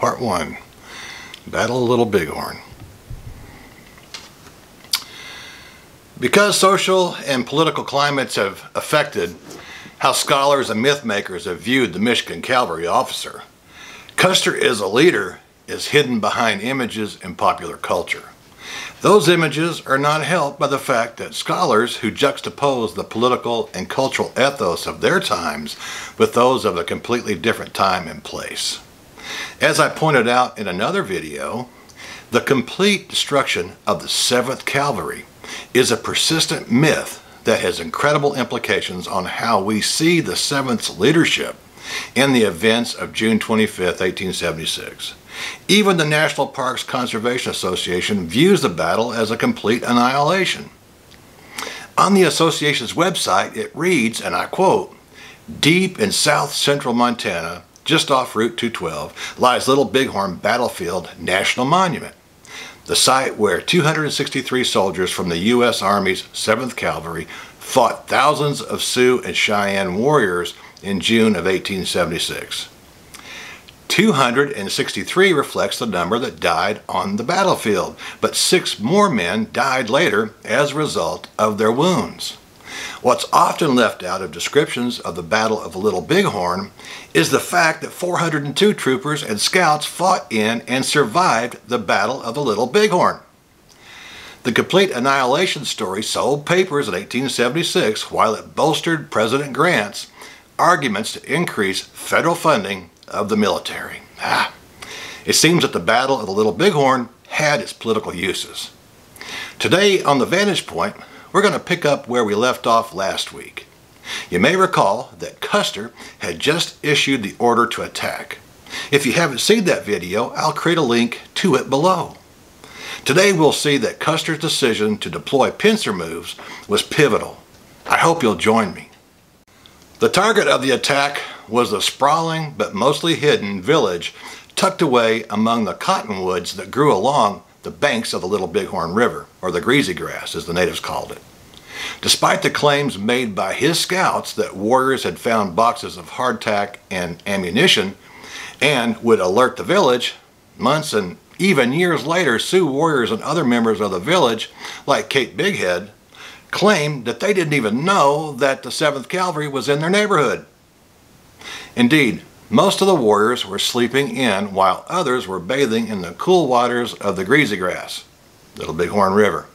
Part 1 Battle of Little Bighorn. Because social and political climates have affected how scholars and myth makers have viewed the Michigan cavalry officer, Custer as a leader is hidden behind images in popular culture. Those images are not helped by the fact that scholars who juxtapose the political and cultural ethos of their times with those of a completely different time and place. As I pointed out in another video, the complete destruction of the 7th Cavalry is a persistent myth that has incredible implications on how we see the 7th's leadership in the events of June 25, 1876. Even the National Parks Conservation Association views the battle as a complete annihilation. On the association's website, it reads, and I quote, Deep in south central Montana, just off Route 212, lies Little Bighorn Battlefield National Monument, the site where 263 soldiers from the U.S. Army's 7th Cavalry fought thousands of Sioux and Cheyenne warriors in June of 1876. 263 reflects the number that died on the battlefield, but six more men died later as a result of their wounds. What's often left out of descriptions of the Battle of the Little Bighorn is the fact that 402 troopers and scouts fought in and survived the Battle of the Little Bighorn. The complete annihilation story sold papers in 1876 while it bolstered President Grant's arguments to increase federal funding of the military. Ah, it seems that the Battle of the Little Bighorn had its political uses. Today on The Vanntage Point, we're going to pick up where we left off last week. You may recall that Custer had just issued the order to attack. If you haven't seen that video, I'll create a link to it below. Today we'll see that Custer's decision to deploy pincer moves was pivotal. I hope you'll join me. The target of the attack was the sprawling but mostly hidden village tucked away among the cottonwoods that grew along the banks of the Little Bighorn River, or the greasy grass as the natives called it. Despite the claims made by his scouts that warriors had found boxes of hardtack and ammunition and would alert the village, months and even years later, Sioux warriors and other members of the village, like Kate Bighead, claimed that they didn't even know that the 7th Cavalry was in their neighborhood. Indeed, most of the warriors were sleeping in while others were bathing in the cool waters of the Greasy Grass, Little Bighorn River.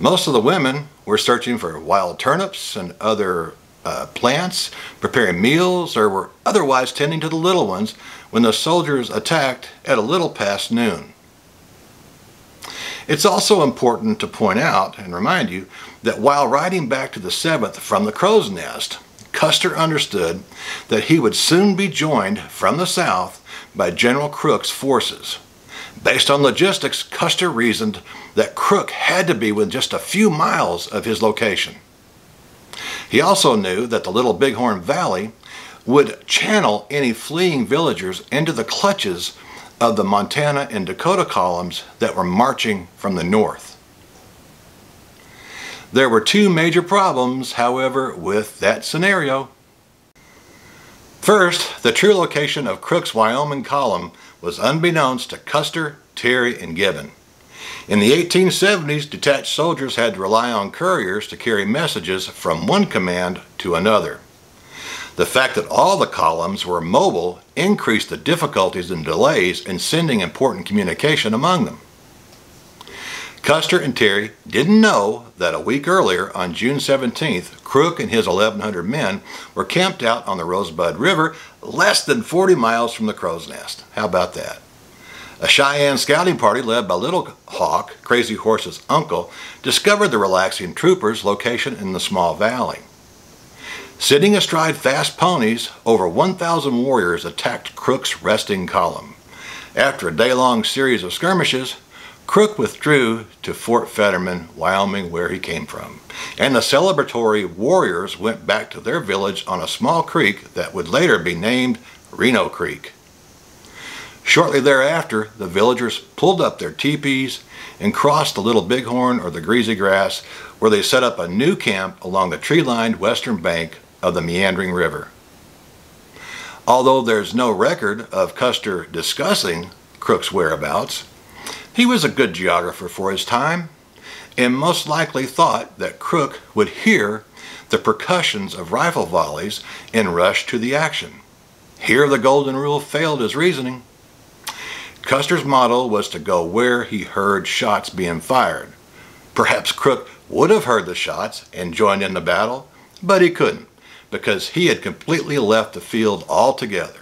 Most of the women were searching for wild turnips and other uh, plants, preparing meals, or were otherwise tending to the little ones when the soldiers attacked at a little past noon. It's also important to point out and remind you that while riding back to the 7th from the crow's nest, Custer understood that he would soon be joined from the south by General Crook's forces. Based on logistics, Custer reasoned that Crook had to be within just a few miles of his location. He also knew that the Little Bighorn Valley would channel any fleeing villagers into the clutches of the Montana and Dakota columns that were marching from the north. There were two major problems, however, with that scenario. First, the true location of Crook's Wyoming column was unbeknownst to Custer, Terry, and Gibbon. In the 1870s, detached soldiers had to rely on couriers to carry messages from one command to another. The fact that all the columns were mobile increased the difficulties and delays in sending important communication among them. Custer and Terry didn't know that a week earlier, on June 17th, Crook and his 1,100 men were camped out on the Rosebud River less than 40 miles from the Crow's Nest. How about that? A Cheyenne scouting party led by Little Hawk, Crazy Horse's uncle, discovered the relaxing troopers' location in the small valley. Sitting astride fast ponies, over 1,000 warriors attacked Crook's resting column. After a day-long series of skirmishes, Crook withdrew to Fort Fetterman, Wyoming, where he came from, and the celebratory warriors went back to their village on a small creek that would later be named Reno Creek. Shortly thereafter, the villagers pulled up their teepees and crossed the Little Bighorn or the Greasy Grass, where they set up a new camp along the tree-lined western bank of the meandering river. Although there's no record of Custer discussing Crook's whereabouts, he was a good geographer for his time and most likely thought that Crook would hear the percussions of rifle volleys and rush to the action. Here the golden rule failed his reasoning. Custer's model was to go where he heard shots being fired. Perhaps Crook would have heard the shots and joined in the battle, but he couldn't because he had completely left the field altogether.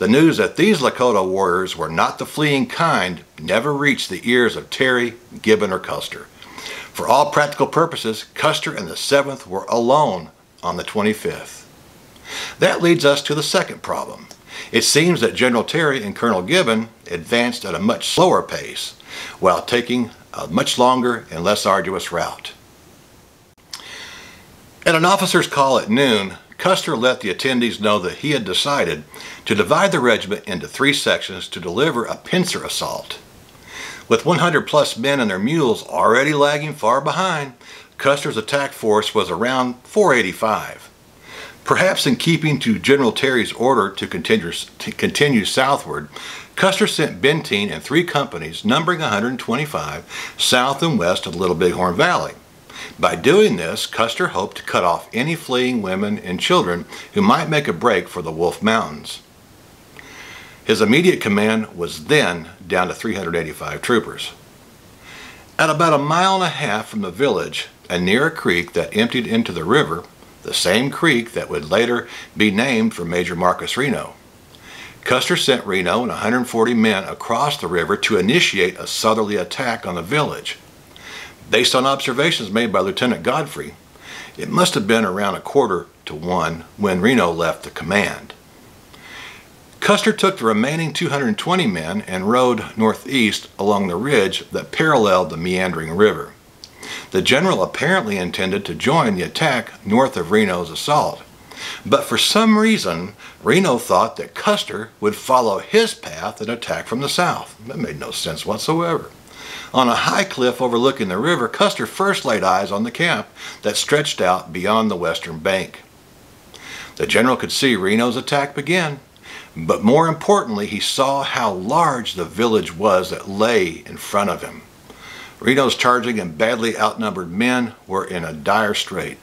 The news that these Lakota warriors were not the fleeing kind never reached the ears of Terry, Gibbon, or Custer. For all practical purposes, Custer and the 7th were alone on the 25th. That leads us to the second problem. It seems that General Terry and Colonel Gibbon advanced at a much slower pace while taking a much longer and less arduous route. At an officer's call at noon, Custer let the attendees know that he had decided to divide the regiment into three sections to deliver a pincer assault. With 100 plus men and their mules already lagging far behind, Custer's attack force was around 485. Perhaps in keeping to General Terry's order to continue, to continue southward, Custer sent Benteen and three companies, numbering 125, south and west of the Little Bighorn Valley. By doing this, Custer hoped to cut off any fleeing women and children who might make a break for the Wolf Mountains. His immediate command was then down to 385 troopers. At about a mile and a half from the village and near a creek that emptied into the river, the same creek that would later be named for Major Marcus Reno, Custer sent Reno and 140 men across the river to initiate a southerly attack on the village. Based on observations made by Lieutenant Godfrey, it must have been around a quarter to one when Reno left the command. Custer took the remaining 220 men and rode northeast along the ridge that paralleled the meandering river. The general apparently intended to join the attack north of Reno's assault. But for some reason, Reno thought that Custer would follow his path and attack from the south. That made no sense whatsoever. On a high cliff overlooking the river, Custer first laid eyes on the camp that stretched out beyond the western bank. The general could see Reno's attack begin, but more importantly, he saw how large the village was that lay in front of him. Reno's charging and badly outnumbered men were in a dire strait.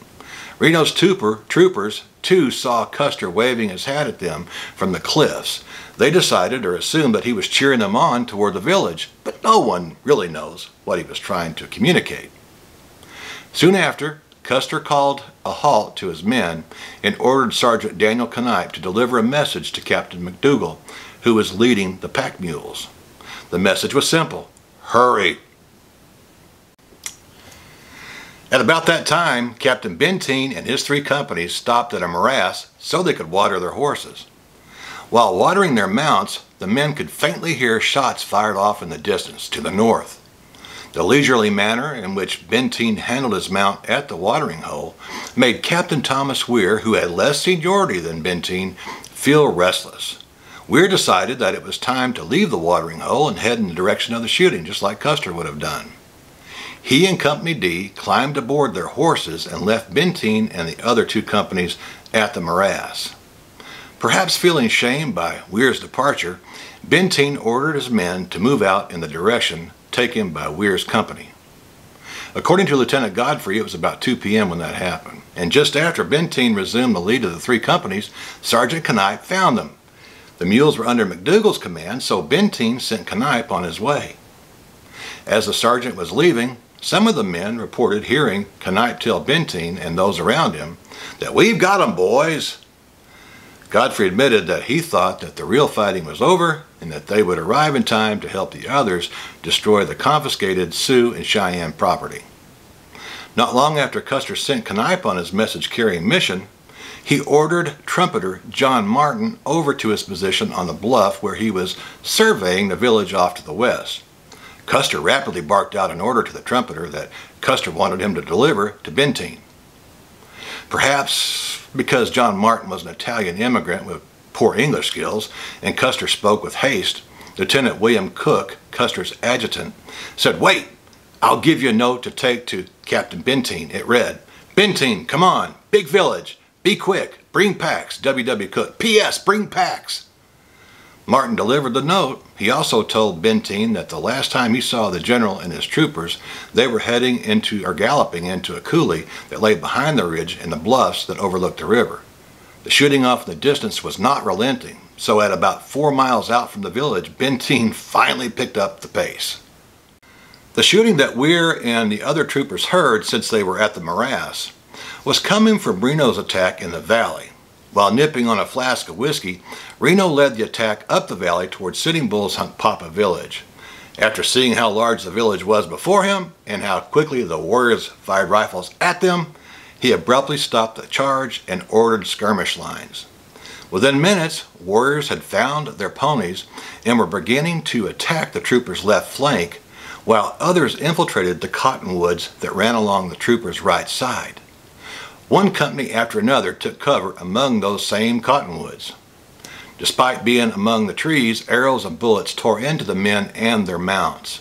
Reno's trooper, troopers, too, saw Custer waving his hat at them from the cliffs. They decided or assumed that he was cheering them on toward the village, but no one really knows what he was trying to communicate. Soon after, Custer called a halt to his men and ordered Sergeant Daniel Kanipe to deliver a message to Captain McDougall, who was leading the pack mules. The message was simple, hurry. At about that time, Captain Benteen and his three companies stopped at a morass so they could water their horses. While watering their mounts, the men could faintly hear shots fired off in the distance to the north. The leisurely manner in which Benteen handled his mount at the watering hole made Captain Thomas Weir, who had less seniority than Benteen, feel restless. Weir decided that it was time to leave the watering hole and head in the direction of the shooting, just like Custer would have done. He and Company D climbed aboard their horses and left Benteen and the other two companies at the morass. Perhaps feeling shamed by Weir's departure, Benteen ordered his men to move out in the direction taken by Weir's company. According to Lieutenant Godfrey, it was about 2 p.m. when that happened. And just after Benteen resumed the lead of the three companies, Sergeant Kanipe found them. The mules were under McDougall's command, so Benteen sent Kanipe on his way. As the sergeant was leaving, some of the men reported hearing Kanipe tell Benteen and those around him that we've got 'em, boys. Godfrey admitted that he thought that the real fighting was over and that they would arrive in time to help the others destroy the confiscated Sioux and Cheyenne property. Not long after Custer sent Kanipe on his message-carrying mission, he ordered trumpeter John Martin over to his position on the bluff where he was surveying the village off to the west. Custer rapidly barked out an order to the trumpeter that Custer wanted him to deliver to Benteen. Perhaps because John Martin was an Italian immigrant with poor English skills and Custer spoke with haste, Lieutenant William Cooke, Custer's adjutant, said, Wait, I'll give you a note to take to Captain Benteen. It read, Benteen, come on, big village, be quick, bring packs. W.W. Cooke. P.S. Bring packs. Martin delivered the note. He also told Benteen that the last time he saw the general and his troopers, they were heading into or galloping into a coulee that lay behind the ridge and the bluffs that overlooked the river. The shooting off in the distance was not relenting, so at about four miles out from the village, Benteen finally picked up the pace. The shooting that Weir and the other troopers heard since they were at the morass was coming from Reno's attack in the valley. While nipping on a flask of whiskey, Reno led the attack up the valley towards Sitting Bull's Hunkpapa village. After seeing how large the village was before him and how quickly the warriors fired rifles at them, he abruptly stopped the charge and ordered skirmish lines. Within minutes, warriors had found their ponies and were beginning to attack the troopers' left flank, while others infiltrated the cottonwoods that ran along the troopers' right side. One company after another took cover among those same cottonwoods. Despite being among the trees, arrows and bullets tore into the men and their mounts.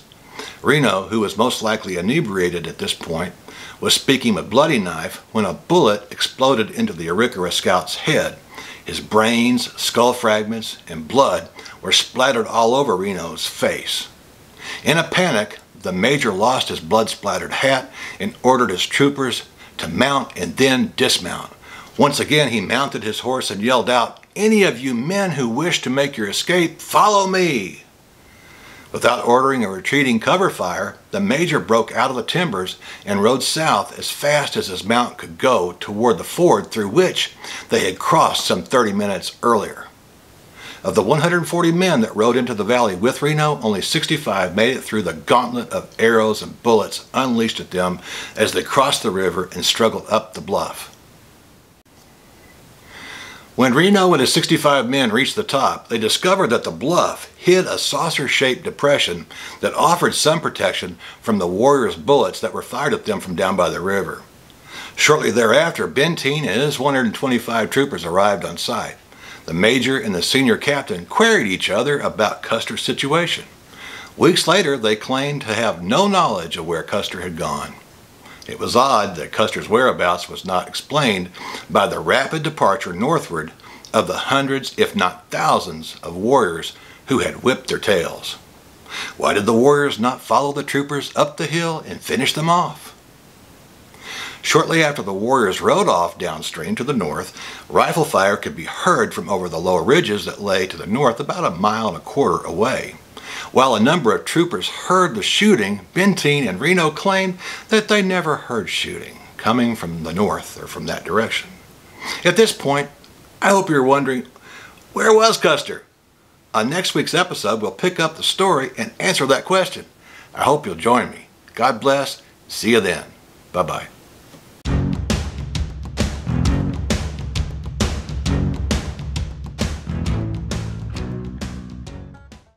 Reno, who was most likely inebriated at this point, was speaking with Bloody Knife when a bullet exploded into the Arikara scout's head. His brains, skull fragments, and blood were splattered all over Reno's face. In a panic, the major lost his blood-splattered hat and ordered his troopers to mount and then dismount. Once again, he mounted his horse and yelled out, Any of you men who wish to make your escape, follow me! Without ordering a retreating cover fire, the major broke out of the timbers and rode south as fast as his mount could go toward the ford through which they had crossed some 30 minutes earlier. Of the 140 men that rode into the valley with Reno, only 65 made it through the gauntlet of arrows and bullets unleashed at them as they crossed the river and struggled up the bluff. When Reno and his 65 men reached the top, they discovered that the bluff hid a saucer-shaped depression that offered some protection from the warriors' bullets that were fired at them from down by the river. Shortly thereafter, Benteen and his 125 troopers arrived on site. The major and the senior captain queried each other about Custer's situation. Weeks later, they claimed to have no knowledge of where Custer had gone. It was odd that Custer's whereabouts was not explained by the rapid departure northward of the hundreds, if not thousands, of warriors who had whipped their tails. Why did the warriors not follow the troopers up the hill and finish them off? Shortly after the warriors rode off downstream to the north, rifle fire could be heard from over the lower ridges that lay to the north about a mile and a quarter away. While a number of troopers heard the shooting, Benteen and Reno claimed that they never heard shooting coming from the north or from that direction. At this point, I hope you're wondering, where was Custer? On next week's episode, we'll pick up the story and answer that question. I hope you'll join me. God bless. See you then. Bye-bye.